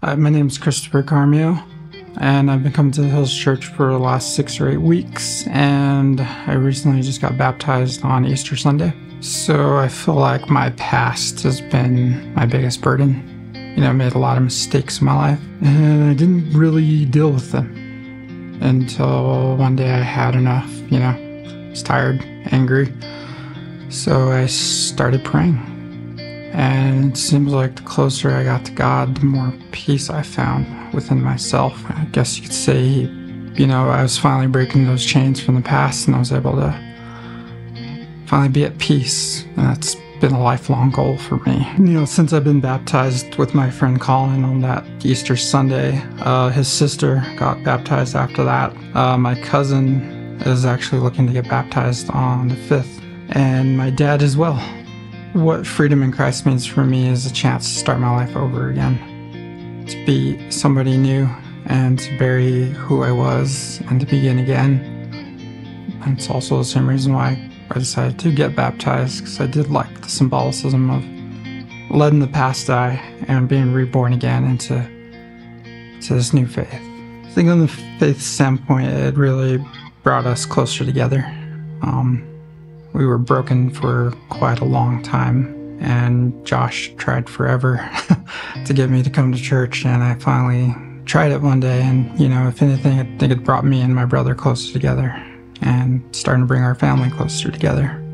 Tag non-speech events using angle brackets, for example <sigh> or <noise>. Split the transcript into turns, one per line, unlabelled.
Uh, my name is Christopher Caramillo, and I've been coming to the Hills Church for the last six or eight weeks, and I recently just got baptized on Easter Sunday. So I feel like my past has been my biggest burden. You know, I made a lot of mistakes in my life, and I didn't really deal with them until one day I had enough, you know, I was tired, angry. So I started praying. And it seems like the closer I got to God, the more peace I found within myself. I guess you could say, you know, I was finally breaking those chains from the past and I was able to finally be at peace. And that's been a lifelong goal for me. You know, since I've been baptized with my friend Colin on that Easter Sunday, uh, his sister got baptized after that. Uh, my cousin is actually looking to get baptized on the 5th, and my dad as well. What freedom in Christ means for me is a chance to start my life over again, to be somebody new, and to bury who I was, and to begin again. And it's also the same reason why I decided to get baptized, because I did like the symbolicism of letting the past die and being reborn again into, into this new faith. I think on the faith standpoint, it really brought us closer together. Um, we were broken for quite a long time, and Josh tried forever <laughs> to get me to come to church, and I finally tried it one day. And, you know, if anything, I think it brought me and my brother closer together and starting to bring our family closer together.